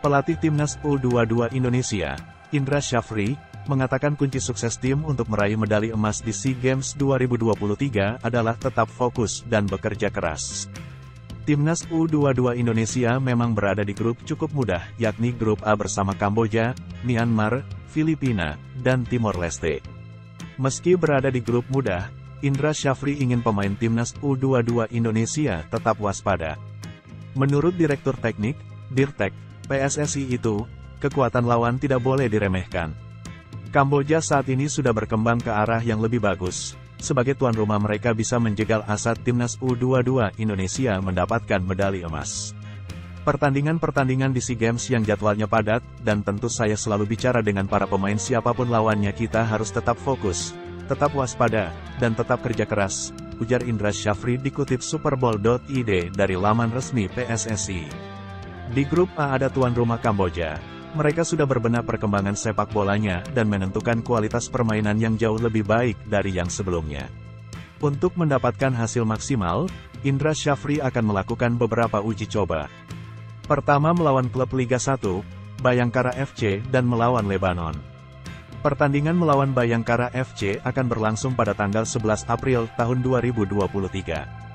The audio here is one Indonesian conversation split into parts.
Pelatih Timnas U22 Indonesia, Indra Syafri, mengatakan kunci sukses tim untuk meraih medali emas di SEA Games 2023 adalah tetap fokus dan bekerja keras. Timnas U22 Indonesia memang berada di grup cukup mudah, yakni grup A bersama Kamboja, Myanmar, Filipina, dan Timor Leste. Meski berada di grup mudah, Indra Syafri ingin pemain Timnas U22 Indonesia tetap waspada. Menurut Direktur Teknik, Dirtek, PSSI itu, kekuatan lawan tidak boleh diremehkan. Kamboja saat ini sudah berkembang ke arah yang lebih bagus. Sebagai tuan rumah mereka bisa menjegal asa timnas U22 Indonesia mendapatkan medali emas. Pertandingan-pertandingan di SEA Games yang jadwalnya padat, dan tentu saya selalu bicara dengan para pemain siapa pun lawannya kita harus tetap fokus, tetap waspada, dan tetap kerja keras, ujar Indra Syafri dikutip superbowl.id dari laman resmi PSSI. Di grup A ada tuan rumah Kamboja, mereka sudah berbenah perkembangan sepak bolanya dan menentukan kualitas permainan yang jauh lebih baik dari yang sebelumnya. Untuk mendapatkan hasil maksimal, Indra Syafri akan melakukan beberapa uji coba. Pertama melawan klub Liga 1, Bayangkara FC dan melawan Lebanon. Pertandingan melawan Bayangkara FC akan berlangsung pada tanggal 11 April tahun 2023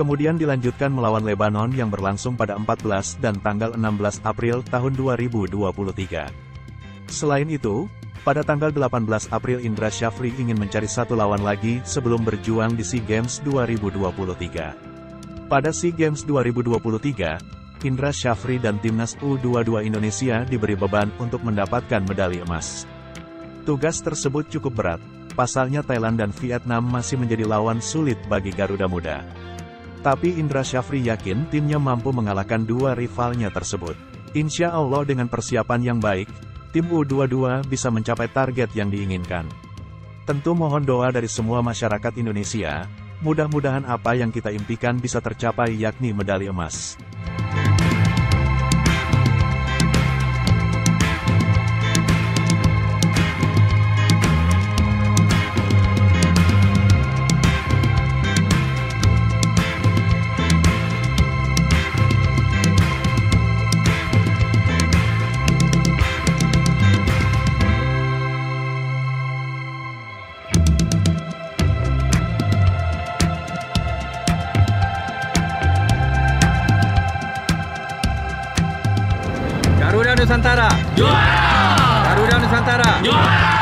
kemudian dilanjutkan melawan Lebanon yang berlangsung pada 14 dan tanggal 16 April tahun 2023. Selain itu, pada tanggal 18 April Indra Syafri ingin mencari satu lawan lagi sebelum berjuang di SEA Games 2023. Pada SEA Games 2023, Indra Syafri dan Timnas U22 Indonesia diberi beban untuk mendapatkan medali emas. Tugas tersebut cukup berat, pasalnya Thailand dan Vietnam masih menjadi lawan sulit bagi Garuda Muda. Tapi Indra Syafri yakin timnya mampu mengalahkan dua rivalnya tersebut. Insya Allah dengan persiapan yang baik, tim U22 bisa mencapai target yang diinginkan. Tentu mohon doa dari semua masyarakat Indonesia, mudah-mudahan apa yang kita impikan bisa tercapai yakni medali emas. Garuda Nusantara. Garuda Nusantara.